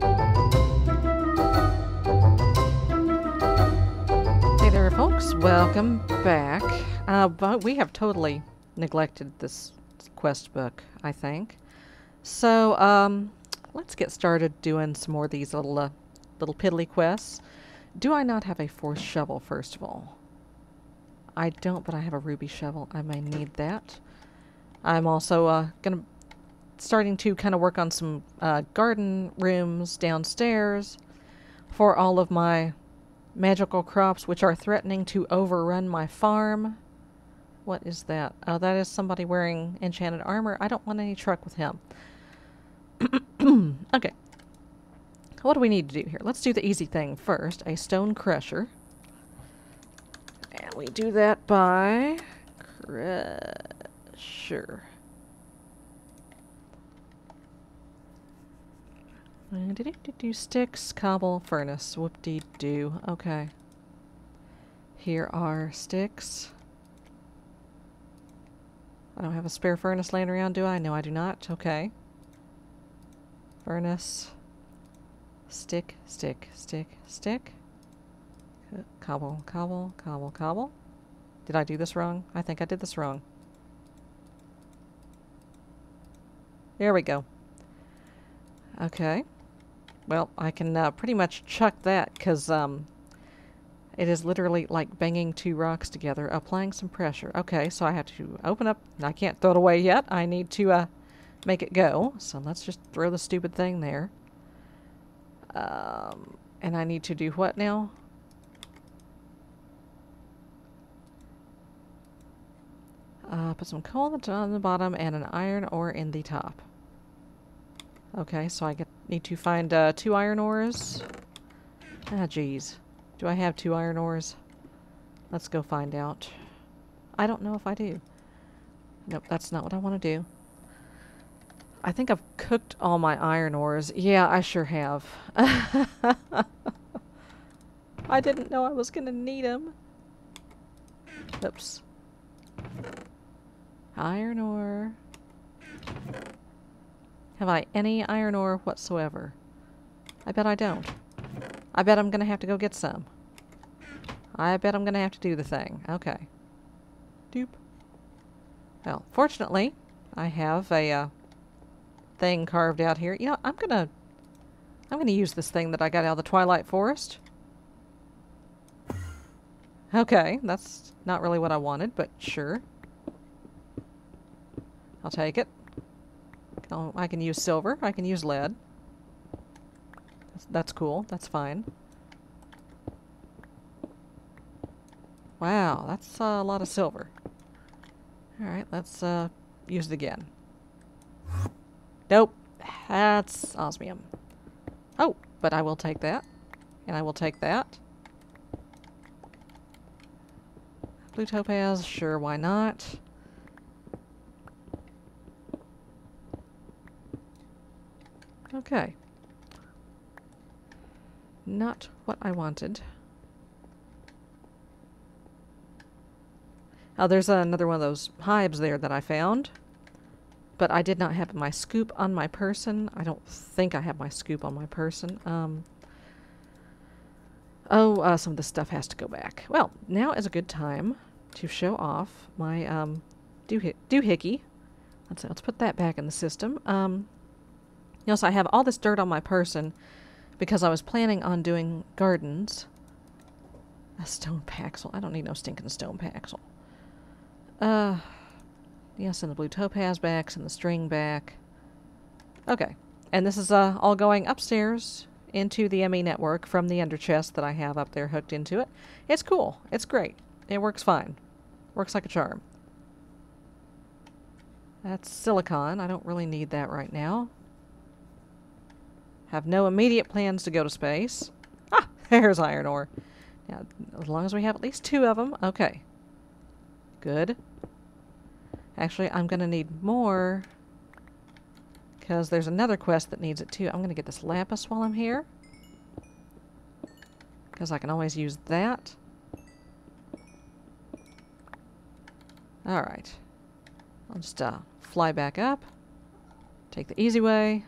Hey there, folks. Welcome back. Uh, but we have totally neglected this quest book, I think. So, um, let's get started doing some more of these little, uh, little piddly quests. Do I not have a fourth shovel, first of all? I don't, but I have a ruby shovel. I may need that. I'm also, uh, gonna, starting to kind of work on some, uh, garden rooms downstairs for all of my magical crops which are threatening to overrun my farm. What is that? Oh, that is somebody wearing enchanted armor. I don't want any truck with him. okay. What do we need to do here? Let's do the easy thing first. A stone crusher. And we do that by... Crusher. Do sticks, cobble, furnace. Whoop-de-doo. Okay. Here are sticks. I don't have a spare furnace laying around, do I? No, I do not. Okay. Furnace. Stick, stick, stick, stick. Cobble, cobble, cobble, cobble. Did I do this wrong? I think I did this wrong. There we go. Okay. Well, I can uh, pretty much chuck that because um, it is literally like banging two rocks together, applying some pressure. Okay, so I have to open up. I can't throw it away yet. I need to uh, make it go. So let's just throw the stupid thing there. Um, and I need to do what now? Uh, put some coal on the bottom and an iron ore in the top. Okay, so I get need to find uh, two iron ores. Ah, jeez. Do I have two iron ores? Let's go find out. I don't know if I do. Nope, that's not what I want to do. I think I've cooked all my iron ores. Yeah, I sure have. I didn't know I was going to need them. Oops. Iron ore. Have I any iron ore whatsoever? I bet I don't. I bet I'm going to have to go get some. I bet I'm going to have to do the thing. Okay. Doop. Well, fortunately, I have a uh, thing carved out here. You know, I'm going to I'm going to use this thing that I got out of the Twilight Forest. Okay, that's not really what I wanted, but sure. I'll take it. I can use silver. I can use lead. That's, cool. That's fine. Wow, that's a lot of silver. Alright, let's uh, use it again. Nope. That's osmium. Oh, but I will take that. And I will take that. Blue topaz, sure, why not? Okay. Not what I wanted. Oh, there's another one of those hives there that I found. But I did not have my scoop on my person. I don't think I have my scoop on my person. Um, oh, uh, some of the stuff has to go back. Well, now is a good time to show off my um, doohickey. Let's, let's put that back in the system. Um, Notice I have all this dirt on my person because I was planning on doing gardens. A stone paxel. I don't need no stinking stone paxel. Uh, yes, and the blue topaz backs and the string back. Okay. And this is uh, all going upstairs into the ME network from the ender chest that I have up there hooked into it. It's cool. It's great. It works fine. Works like a charm. That's silicon. I don't really need that right now. Have no immediate plans to go to space. Ah, there's iron ore. Now, as long as we have at least two of them. Okay. Good. Actually, I'm going to need more because there's another quest that needs it too. I'm going to get this lapis while I'm here because I can always use that. Alright. I'll just uh, fly back up. Take the easy way.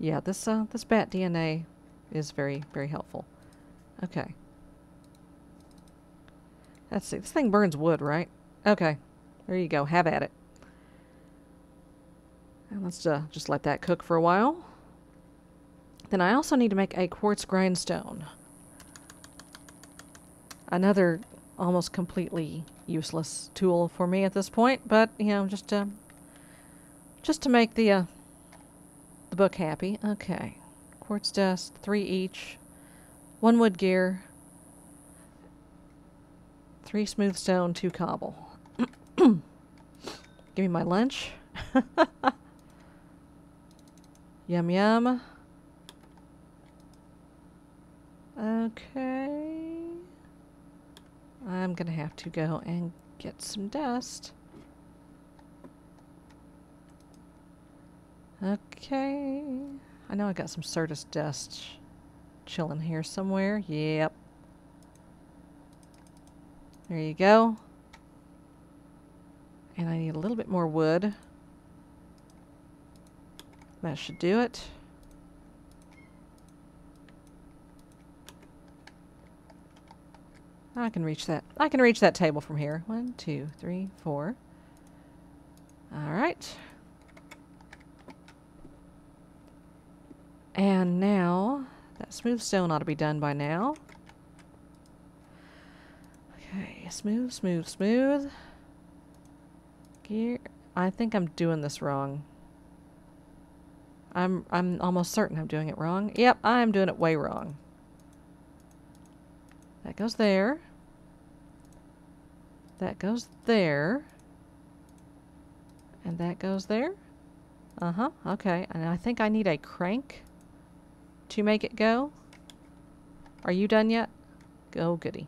Yeah, this uh, this bat DNA is very, very helpful. Okay. Let's see. This thing burns wood, right? Okay. There you go. Have at it. And let's uh, just let that cook for a while. Then I also need to make a quartz grindstone. Another almost completely useless tool for me at this point, but you know, just to, just to make the uh, book happy. Okay, quartz dust, three each, one wood gear, three smooth stone, two cobble. Give me my lunch. yum yum. Okay. I'm gonna have to go and get some dust. Okay. I know I got some Certus dust chilling here somewhere. Yep. There you go. And I need a little bit more wood. That should do it. I can reach that. I can reach that table from here. One, two, three, four. All right. And now, that smooth stone ought to be done by now. Okay, smooth, smooth, smooth. Gear. I think I'm doing this wrong. I'm I'm almost certain I'm doing it wrong. Yep, I'm doing it way wrong. That goes there. That goes there. And that goes there. Uh-huh, okay. And I think I need a crank to make it go. Are you done yet? Go goody.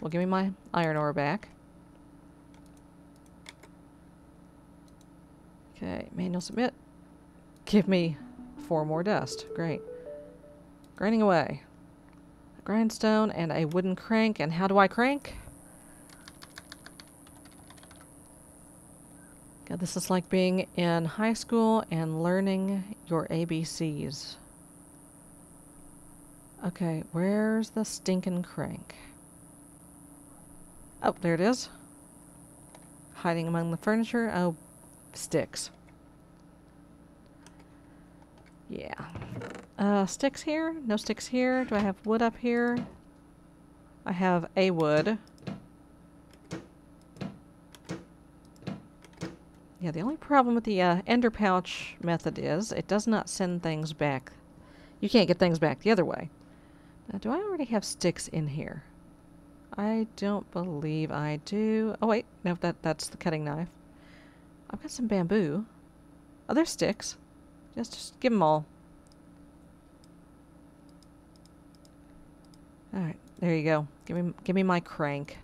Well, give me my iron ore back. Okay, manual submit. Give me four more dust. Great. Grinding away. A grindstone and a wooden crank. And how do I crank? God, this is like being in high school and learning your ABCs. Okay, where's the stinking crank? Oh, there it is. Hiding among the furniture. Oh, sticks. Yeah. Uh, sticks here? No sticks here. Do I have wood up here? I have a wood. Yeah, the only problem with the uh, ender pouch method is it does not send things back. You can't get things back the other way. Now, do I already have sticks in here? I don't believe I do. Oh, wait. No, that, that's the cutting knife. I've got some bamboo. Oh, sticks. Just, just give them all. Alright, there you go. Give me, give me my crank.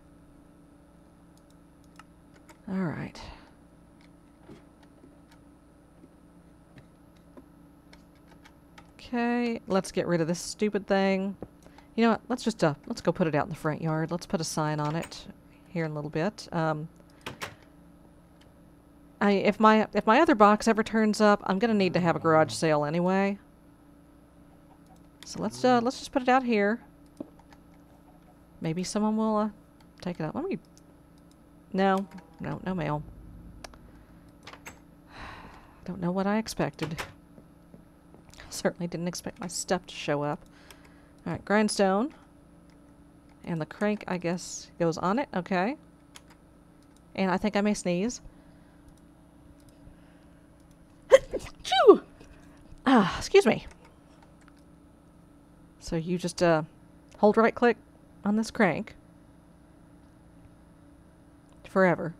Alright. Okay, let's get rid of this stupid thing. You know what? Let's just uh, let's go put it out in the front yard. Let's put a sign on it here in a little bit. Um, I if my if my other box ever turns up, I'm gonna need to have a garage sale anyway. So let's uh, let's just put it out here. Maybe someone will uh, take it up. Let me. No, no, no mail. Don't know what I expected. Certainly didn't expect my stuff to show up. Alright, grindstone. And the crank, I guess, goes on it. Okay. And I think I may sneeze. Chew! Ah, excuse me. So you just uh, hold right click on this crank. Forever.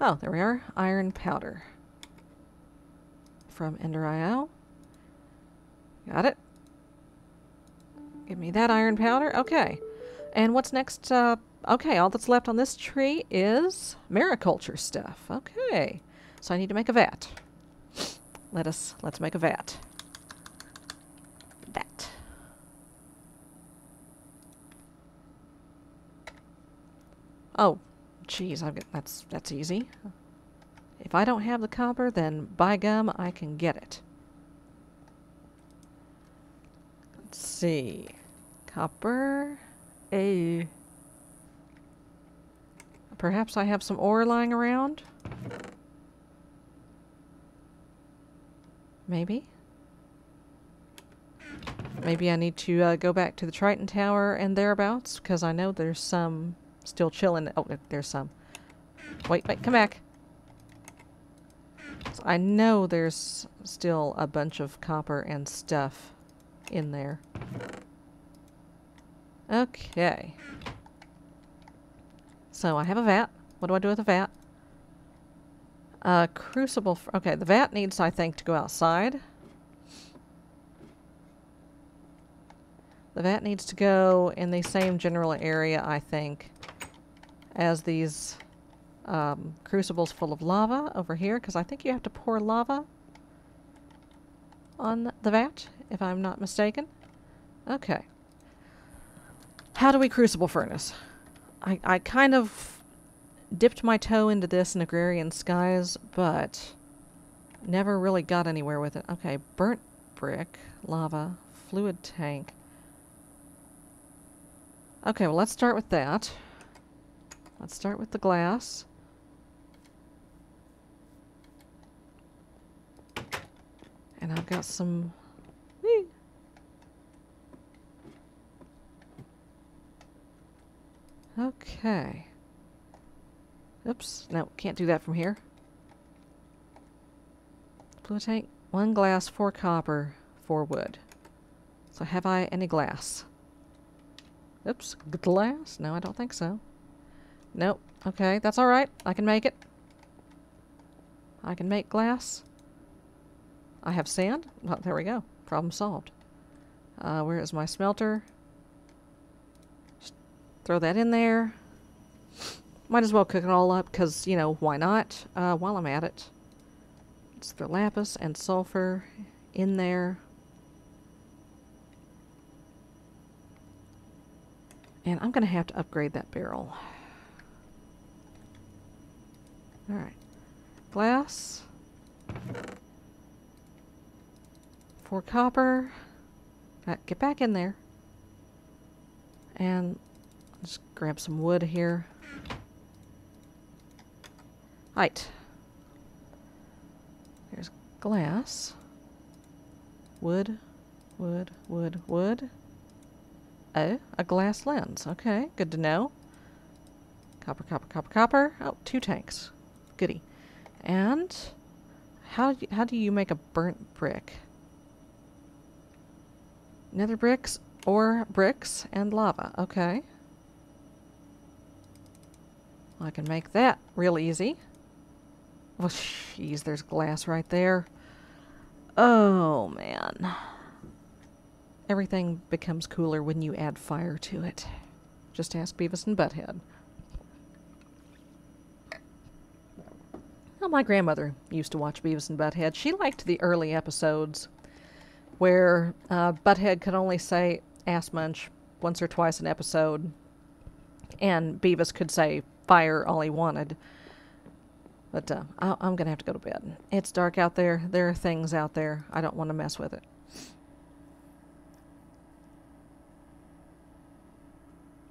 Oh, there we are. Iron powder. From Ender.io. Got it. Give me that iron powder. Okay. And what's next? Uh, okay, all that's left on this tree is mariculture stuff. Okay. So I need to make a vat. Let us, let's make a vat. Vat. Oh, geez, I've got, that's, that's easy. If I don't have the copper, then by gum, I can get it. Let's see. Copper. A. Perhaps I have some ore lying around? Maybe? Maybe I need to uh, go back to the Triton Tower and thereabouts, because I know there's some still chilling. Oh, there's some. Wait, wait, come back. So I know there's still a bunch of copper and stuff in there. Okay. So I have a vat. What do I do with a vat? Uh, crucible. okay, the vat needs, I think, to go outside. The vat needs to go in the same general area, I think, as these um, crucibles full of lava over here, because I think you have to pour lava on the vat, if I'm not mistaken. Okay. How do we crucible furnace? I, I kind of dipped my toe into this in Agrarian Skies, but never really got anywhere with it. Okay, burnt brick, lava, fluid tank. Okay, well let's start with that. Let's start with the glass. And I've got some... Okay. Oops, no, can't do that from here. Blue tank, one glass, four copper, four wood. So have I any glass? Oops, glass? No, I don't think so. Nope. Okay, that's alright. I can make it. I can make glass. I have sand. Oh, there we go. Problem solved. Uh, where is my smelter? Just throw that in there. Might as well cook it all up, because, you know, why not? Uh, while I'm at it. It's the lapis and sulfur in there. And I'm going to have to upgrade that barrel. Alright. Glass. For copper. Right, get back in there. And just grab some wood here. Right. There's glass. Wood, wood, wood, wood. Oh, a glass lens. Okay, good to know. Copper, copper, copper, copper. Oh, two tanks. Goody. And how do you, how do you make a burnt brick? Nether bricks or bricks and lava. Okay. I can make that real easy. Oh, jeez, there's glass right there. Oh, man. Everything becomes cooler when you add fire to it. Just ask Beavis and Butthead. Well, my grandmother used to watch Beavis and Butthead. She liked the early episodes where uh, Butthead could only say ass munch once or twice an episode, and Beavis could say fire all he wanted. But uh, I- I'm going to have to go to bed. It's dark out there. There are things out there. I don't want to mess with it.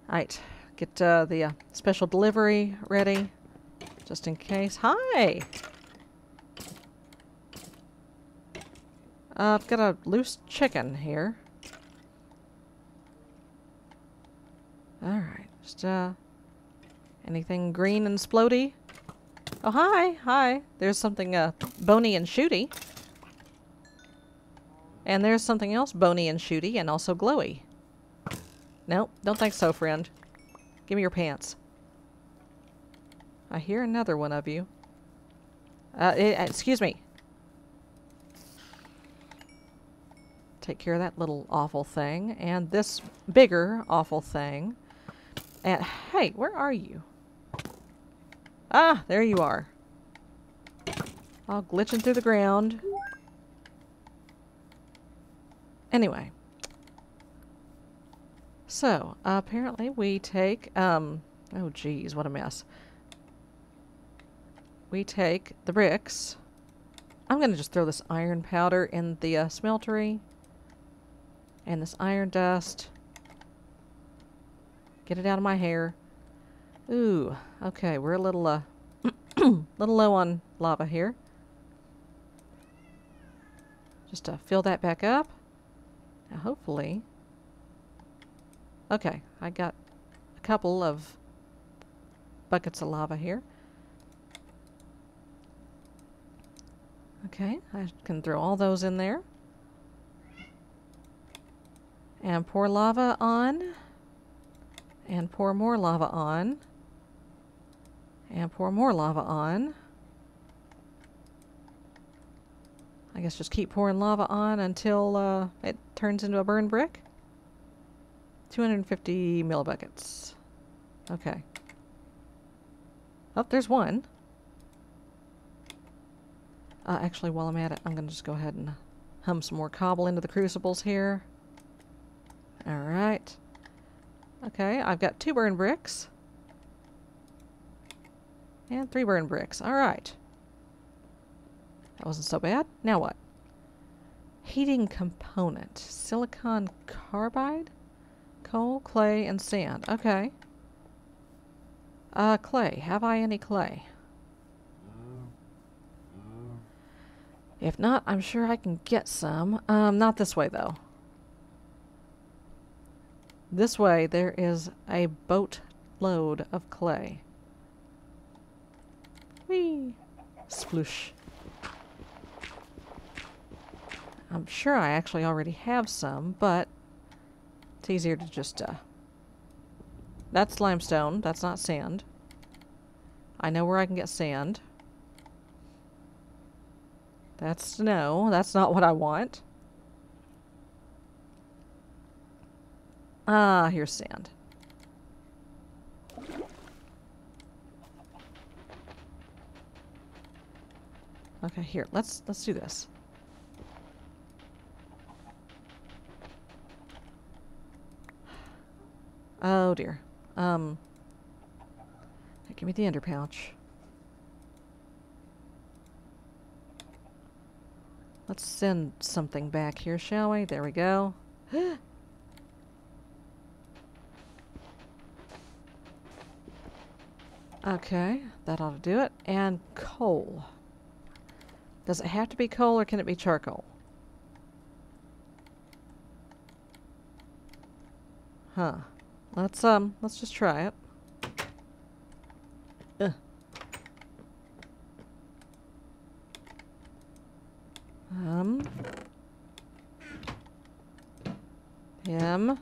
Alright, get uh, the uh, special delivery ready, just in case. Hi! Uh, I've got a loose chicken here. Alright, just, uh, anything green and splody? Oh, hi, hi. There's something, uh, bony and shooty. And there's something else bony and shooty and also glowy. No, don't think so, friend. Give me your pants. I hear another one of you. Uh, it, excuse me. Take care of that little awful thing. And this bigger awful thing. And, hey, where are you? Ah, there you are. All glitching through the ground. Anyway. So, uh, apparently we take, um, oh geez, what a mess. we take the bricks. I'm going to just throw this iron powder in the uh, smeltery. And this iron dust. Get it out of my hair. Ooh, okay, we're a little, uh, little low on lava here. Just to fill that back up. Now, hopefully... Okay, I got a couple of buckets of lava here. Okay, I can throw all those in there. And pour lava on. And pour more lava on. And pour more lava on. I guess just keep pouring lava on until uh, it turns into a burned brick. 250 millibuckets. Okay. Oh, there's one. Uh, actually, while I'm at it, I'm going to just go ahead and hum some more cobble into the crucibles here. Alright. Okay, I've got two burn bricks. And three burn bricks. Alright. That wasn't so bad. Now what? Heating component. Silicon carbide? Coal, clay, and sand. Okay. Uh, clay. Have I any clay? If not, I'm sure I can get some. Um, not this way, though. This way, there is a boat load of clay. Whee! Sploosh. I'm sure I actually already have some, but it's easier to just, uh... That's limestone. That's not sand. I know where I can get sand. That's no, that's not what I want. Ah, here's sand. Okay, here, let's let's do this. Oh dear. Um give me the ender pouch. Let's send something back here, shall we? There we go. okay, that ought to do it. And coal. Does it have to be coal or can it be charcoal? Huh. Let's um let's just try it. Ugh. Um. Him.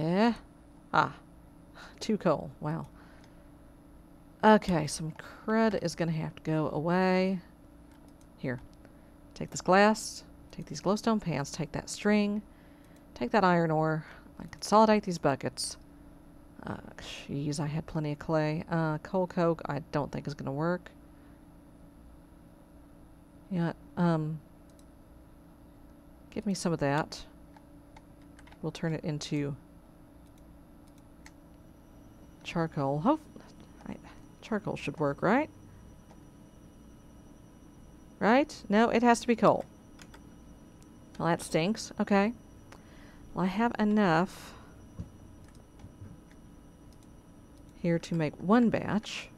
Eh. Ah. Too coal. Wow. Okay, some crud is going to have to go away. Here. Take this glass. Take these glowstone pans. Take that string. Take that iron ore. And consolidate these buckets. Uh, jeez, I had plenty of clay. Uh, coal coke, I don't think is going to work. Yeah, um, give me some of that. We'll turn it into charcoal. Hope charcoal should work, right? Right? No, it has to be coal. Well, that stinks. Okay. Well, I have enough here to make one batch.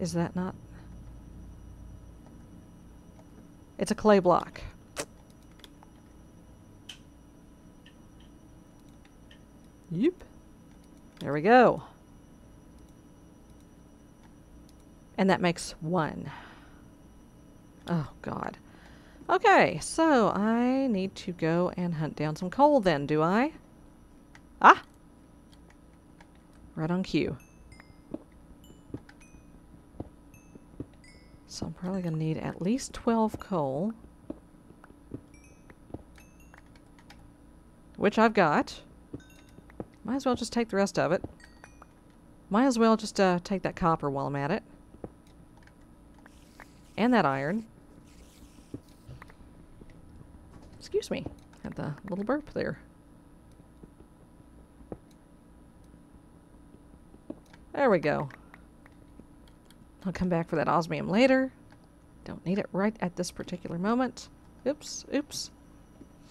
Is that not? It's a clay block. Yep. There we go. And that makes one. Oh, God. Okay, so I need to go and hunt down some coal then, do I? Ah! Right on cue. So I'm probably going to need at least 12 coal. Which I've got. Might as well just take the rest of it. Might as well just uh, take that copper while I'm at it. And that iron. Excuse me. Had the little burp there. There we go. I'll come back for that osmium later. Don't need it right at this particular moment. Oops, oops.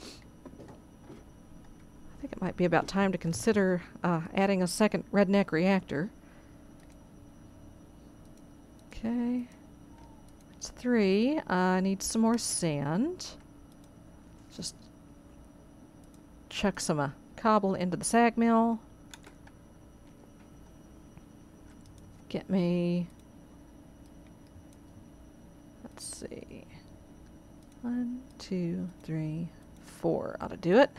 I think it might be about time to consider uh, adding a second redneck reactor. Okay. It's three. Uh, I need some more sand. Just chuck some uh, cobble into the sag mill. Get me... Let's see. One, two, three, four. Ought to do it.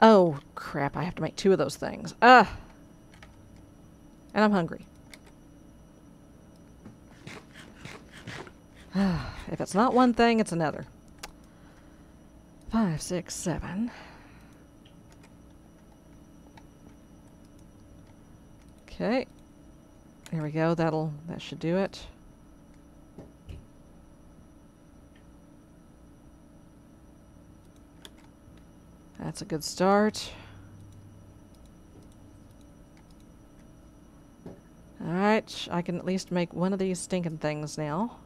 Oh, crap. I have to make two of those things. Ah! And I'm hungry. if it's not one thing, it's another. Five, six, seven. Okay. There we go. That'll that should do it. That's a good start. Alright, I can at least make one of these stinking things now.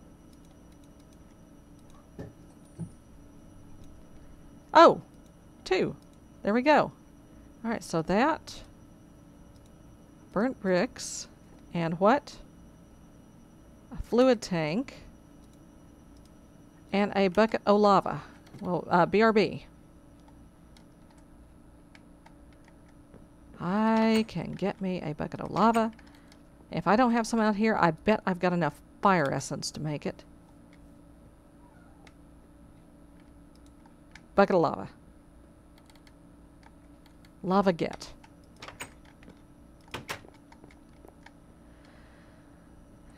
Oh, two. There we go. Alright, so that... Burnt bricks. And what? A fluid tank. And a bucket of lava. Well, uh, BRB. I can get me a bucket of lava. If I don't have some out here, I bet I've got enough fire essence to make it. Bucket of lava. Lava get.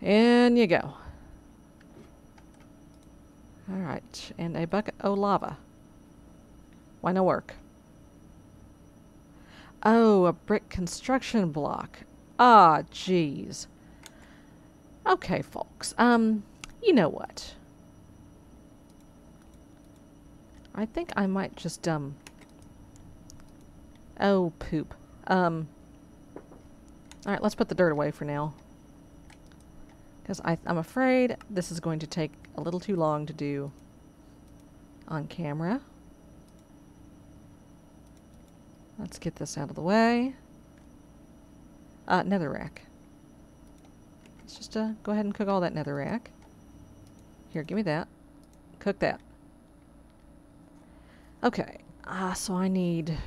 In you go. Alright, and a bucket of lava. Why no work? Oh, a brick construction block. Ah, jeez. Okay, folks. Um, you know what? I think I might just, um... Oh, poop. Um... Alright, let's put the dirt away for now. Because I'm afraid this is going to take a little too long to do on camera. Let's get this out of the way. Uh, netherrack. Let's just uh, go ahead and cook all that nether netherrack. Here, give me that. Cook that. Okay, uh, so I need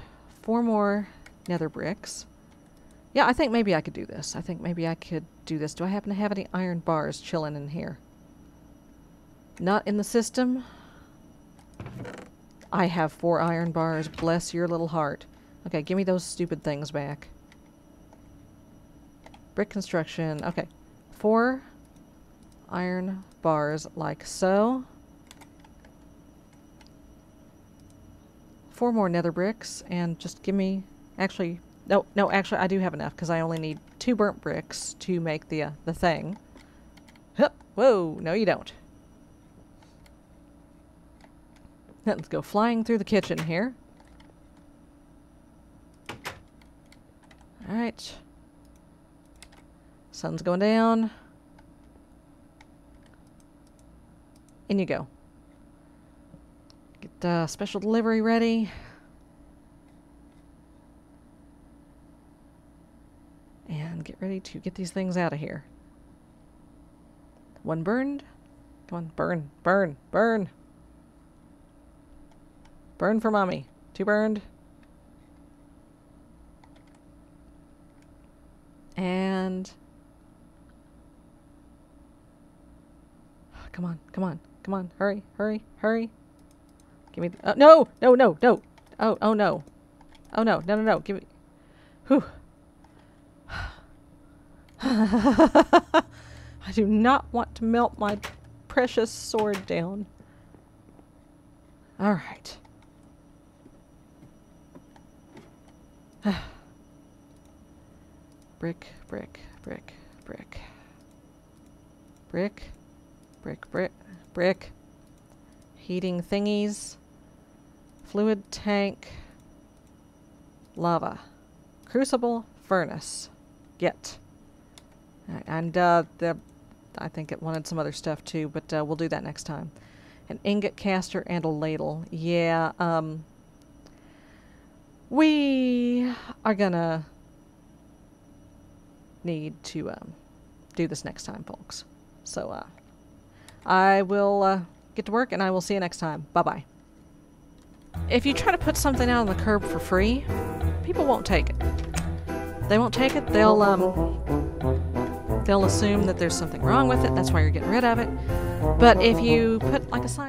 four more nether bricks. Yeah, I think maybe I could do this. I think maybe I could do this. Do I happen to have any iron bars chilling in here? Not in the system. I have four iron bars. Bless your little heart. Okay, give me those stupid things back. Brick construction. Okay. Four iron bars like so. Four more nether bricks and just give me... Actually, no, no, actually I do have enough because I only need two burnt bricks to make the, uh, the thing. Hup, whoa, no you don't. Let's go flying through the kitchen here. Alright. Sun's going down. In you go. Get uh, special delivery ready. And get ready to get these things out of here. One burned. Come on, burn, burn, burn. Burn for mommy. Two burned. And come on, come on, come on, hurry, hurry, hurry. Give me, the, uh, no, no, no, no. Oh, oh no. Oh no, no, no, no, give me, whew. I do not want to melt my precious sword down. All right. brick, brick, brick, brick. brick, brick, brick, brick, heating thingies, fluid tank, lava, crucible, furnace, get. And uh, the, I think it wanted some other stuff too, but uh, we'll do that next time. An ingot caster and a ladle. Yeah, um, we are gonna need to um, do this next time, folks. So uh, I will uh, get to work and I will see you next time. Bye bye. If you try to put something out on the curb for free, people won't take it. They won't take it. They'll um, they'll assume that there's something wrong with it. That's why you're getting rid of it. But if you put like a sign.